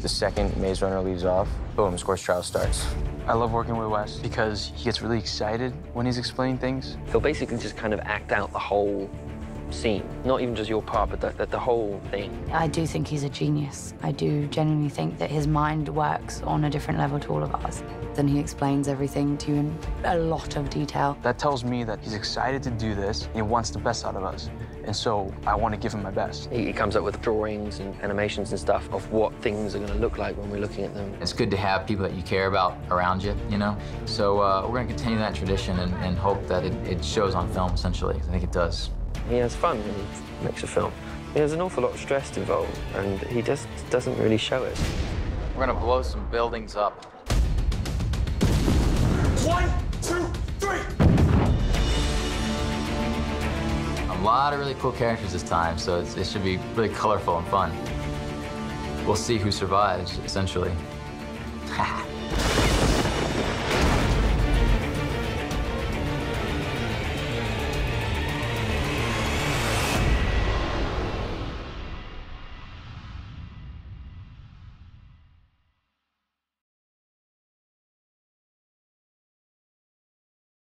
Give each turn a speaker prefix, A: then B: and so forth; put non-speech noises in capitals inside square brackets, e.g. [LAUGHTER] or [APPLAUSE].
A: The second Maze Runner leaves off, boom, Scorch Trial starts. I love working with Wes because he gets really excited when he's explaining things.
B: He'll basically just kind of act out the whole scene, not even just your part, but the, the, the whole thing.
C: I do think he's a genius. I do genuinely think that his mind works on a different level to all of us. Then he explains everything to you in a lot of detail.
A: That tells me that he's excited to do this and he wants the best out of us. And so I want to give him my best.
B: He, he comes up with drawings and animations and stuff of what things are going to look like when we're looking at them.
D: It's good to have people that you care about around you, you know? So uh, we're going to continue that tradition and, and hope that it, it shows on film, essentially. I think it does.
B: He has fun when he makes a film. There's an awful lot of stress involved, and he just doesn't really show it.
D: We're going to blow some buildings up.
E: One, two, three.
D: A lot of really cool characters this time, so it should be really colorful and fun. We'll see who survives, essentially. [LAUGHS]